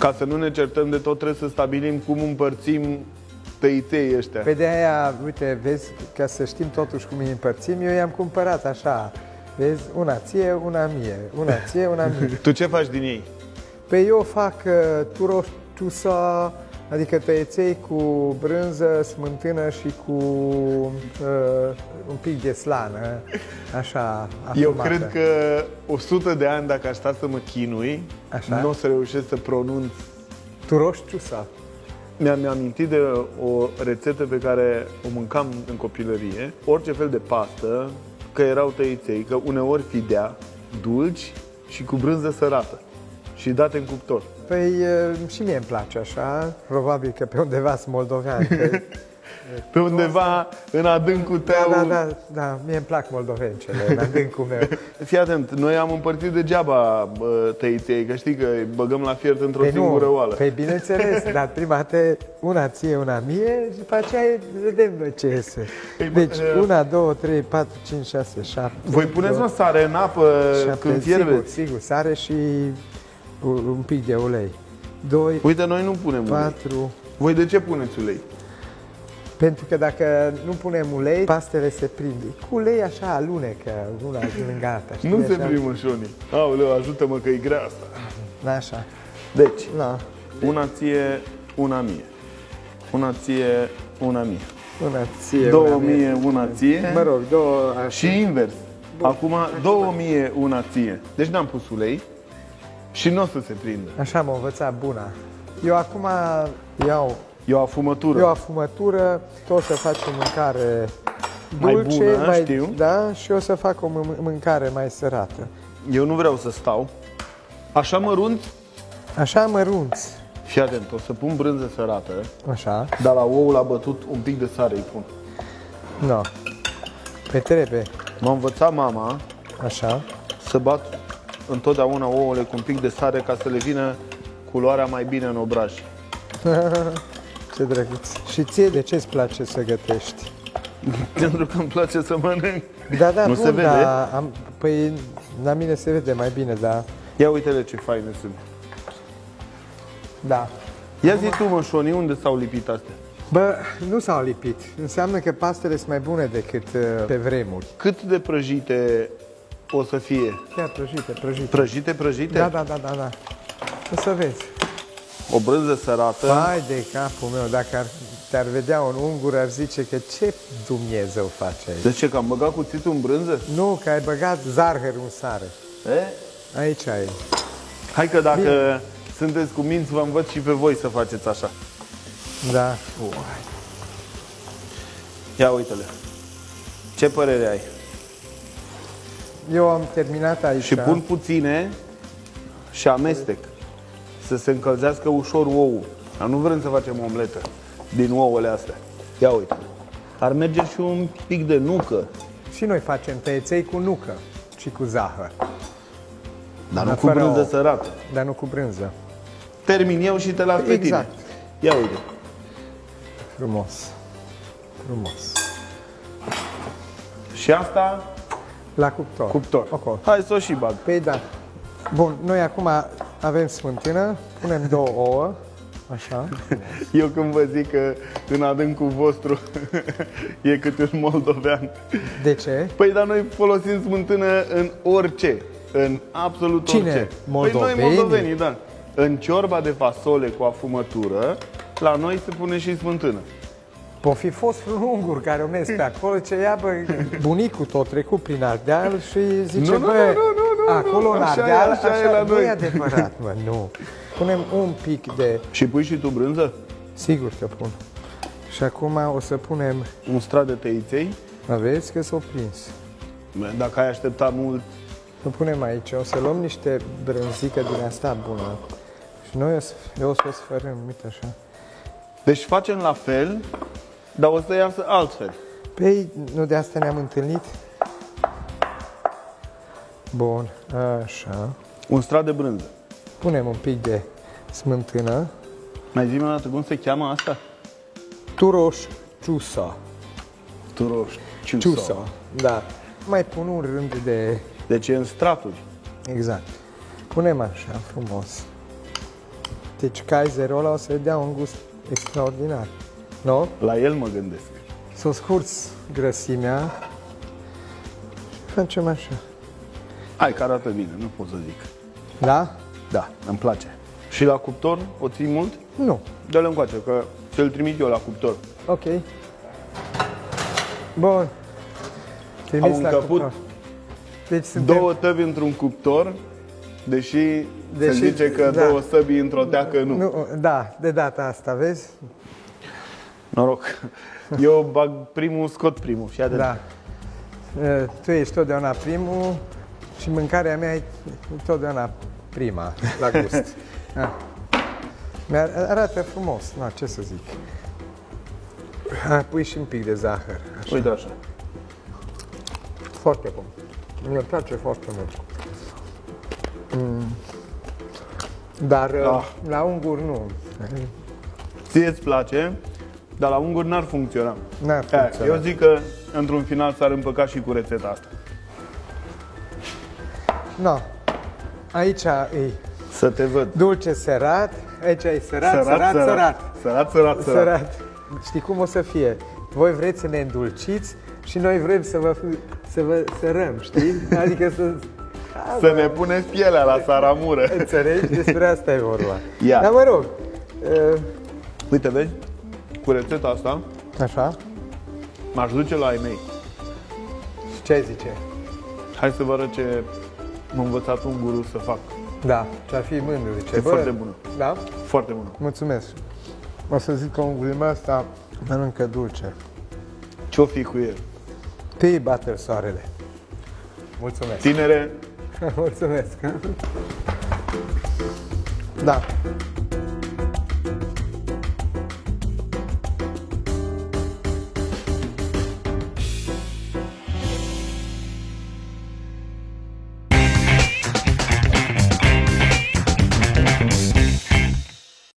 Ca să nu ne certăm de tot, trebuie să stabilim cum împărțim tăiței ăștia. Pe de aia, uite, vezi, ca să știm totuși cum îi împărțim, eu i-am cumpărat așa, vezi, una ție, una mie, una ție, una mie. Tu ce faci din ei? Pe eu fac uh, turoș ciusa, adică tăieței cu brânză, smântână și cu uh, un pic de slană, așa, Eu afumată. cred că 100 de ani, dacă aș sta să mă chinui, Așa? nu o să reușesc să pronunț. Turoș ciusa. Mi-am amintit de o rețetă pe care o mâncam în copilărie. Orice fel de pastă, că erau tăiței, că uneori fidea, dulci și cu brânză sărată și date în cuptor. Păi uh, și mie îmi place așa, probabil că pe undeva sunt moldovean. că- Pe undeva în adâncul tău. Da, da, da, da, mie îmi plac moldovencele, în adâncul meu. Fii atent, noi am împărțit degeaba bă, tăiței, că știi că îi băgăm la fiert într-o Păi singură nu, oală. Păi bineînțeles, dar prima dată una ție, una mie și după aceea vedem noi ce iese. Ei, bă, Deci, uh, una, două, trei, patru, cinci, șase, șapte. Voi puneți mă sare în apă șapte, când sigur, fierbeți? sigur, sare și u- un pic de ulei. Doi, Uite, noi nu punem ulei. patru. Voi de ce puneți ulei? Pentru că dacă nu punem ulei, pastele se prind. Cu ulei așa alunecă, una lângă alta. știi, Nu se așa? primă, Șoni. Aoleu, ajută-mă că e grea asta. Da, așa. Deci, Da, una ție, una mie. Una ție, una mie. una ție, Două una mie. mie, una ție. Mă rog, două, așa. Și invers. Acum, două mie, una ție. Deci n-am pus ulei și nu o să se prindă. Așa m-a învățat buna. Eu acum iau E o afumătură. eu afumătură, tot să facem mâncare Mai dulce, bună, mai, știu. Da, și o să fac o mân- mâncare mai sărată. Eu nu vreau să stau. Așa mărunt, Așa mărunți. fii atent, o să pun brânză sărată, Așa? dar la ou la bătut un pic de sare îi pun. Nu. Pe trebuie. M-a învățat mama Așa. să bat întotdeauna ouăle cu un pic de sare ca să le vină culoarea mai bine în obraj. Ce drăguț. Și ție de ce îți place să gătești? Pentru că îmi place să mănânc. Da, da, Nu bun, se vede? Da, am, păi la mine se vede mai bine, da. Ia uite ce faine sunt. Da. Ia zi tu, mă, Șoni, unde s-au lipit astea? Bă, nu s-au lipit. Înseamnă că pastele sunt mai bune decât uh, pe vremuri. Cât de prăjite o să fie? Chiar prăjite, prăjite. Prăjite, prăjite? Da, da, da, da, da. O să vezi. O brânză sărată. Hai de capul meu, dacă ar, te-ar vedea un ungur, ar zice că ce Dumnezeu face aici. De ce, că am băgat cuțitul în brânză? Nu, că ai băgat zarhăr în sare. E? Aici ai. Hai că dacă sunteți cu minți, vă învăț și pe voi să faceți așa. Da. Ia uite-le. Ce părere ai? Eu am terminat aici. Și pun puține și amestec. Să se încălzească ușor ouul. Dar nu vrem să facem omletă din ouăle astea. Ia uite. Ar merge și un pic de nucă. Și noi facem tăieței cu nucă și cu zahăr, Dar nu Dar cu fără brânză ou. sărată. dar nu cu brânză. Termin eu și te las pe Exact. tine. Ia uite. Frumos. Frumos. Și asta, La cuptor. cuptor. Acolo. Hai să o și bag. Păi da. Bun, noi acum avem smântână, punem două ouă, așa. Eu când vă zic că în adâncul vostru e câte un moldovean. De ce? Păi, dar noi folosim smântână în orice. În absolut Cine? orice. Păi Moldovenii? noi moldovenii, da. În ciorba de fasole cu afumătură, la noi se pune și smântână. Po fi fost un ungur care o mers pe acolo, ce ia, bă, bunicul tot trecut prin Ardeal și zice, Nu, nu, bă, nu, nu, nu, acolo în așa e, Ardeal, așa e la nu noi." e adevărat, mă, nu. Punem un pic de, Și pui și tu brânză? sigur că pun. Și acum o să punem, Un strat de tăiței. aveți că s-o prins. Bă, Dacă ai aștepta mult, O punem aici, o să luăm niște brânzică din asta bună. Și noi o să, eu o să o sfărâm, uite așa. Deci facem la fel, dar o să iasă altfel. Păi, nu de asta ne-am întâlnit? Bun, așa. Un strat de brânză. Punem un pic de smântână. Mai zi-mi o dată cum se cheamă asta? Turoș ciusa. Turoș. Ciusa, da. Mai pun un rând de... Deci e în straturi. Exact. Punem așa, frumos. Deci Kaiserul ăla o să dea un gust extraordinar. Nu? La el mă gândesc. Să scurți grăsimea și facem așa. Hai că arată bine, nu pot să zic. Da? Da, îmi place. Și la cuptor o ții mult? Nu. Dă-l încoace, că ți-l trimit eu la cuptor. Ok. Bun. Trimis Am la încăput cuptor. Deci suntem... Două tăbi într-un cuptor, deși, deși Deși- se zice că da. două săbi într-o teacă nu. Nu, da, de data asta, vezi? Noroc. Eu bag primul, scot primul. Fii atent. Da. E, Tu ești totdeauna primul și mâncarea mea e totdeauna prima, la gust. Da. Mi-ar- arată frumos, na, ce să zic. Ha, pui și un pic de zahăr. Așa. Uite așa. Foarte bun. Mi-e place foarte mult. Mm. Dar Ah. ah. la ungur nu. Ție îți place, dar la ungur n-ar funcționa. N-ar Aia, funcționa. Eu zic că într-un final s-ar împăca și cu rețeta asta. No. Aici e Să te văd. dulce serat, aici e serat, serat, serat. serat. Sărat, sărat, sărat. Sărat. Știi cum o să fie? Voi vreți să ne îndulciți și noi vrem să vă, să vă sărăm, știi? Adică să... Să ne puneți pielea la saramură. Înțelegi? Despre asta e vorba. Ia. Dar mă rog, uh, Uite, vezi? Cu rețeta asta așa, m-aș duce la ai mei. ce ai zice? Hai să vă arăt ce m-a învățat ungurul să fac. Da, ce-ar fi mândru, zice. E foarte bună. Da? Foarte bună. Mulțumesc. O să zic că un gulima asta mănâncă dulce. Ce-o fi cu el? Pe ei bate soarele. Mulțumesc. Tinere, Mulțumesc. Da.